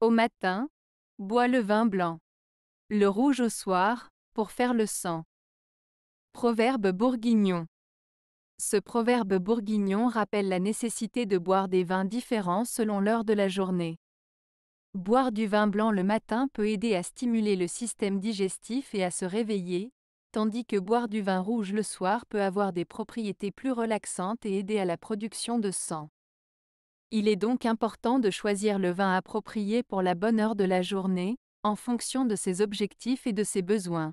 Au matin, bois le vin blanc. Le rouge au soir, pour faire le sang. Proverbe bourguignon. Ce proverbe bourguignon rappelle la nécessité de boire des vins différents selon l'heure de la journée. Boire du vin blanc le matin peut aider à stimuler le système digestif et à se réveiller, tandis que boire du vin rouge le soir peut avoir des propriétés plus relaxantes et aider à la production de sang. Il est donc important de choisir le vin approprié pour la bonne heure de la journée, en fonction de ses objectifs et de ses besoins.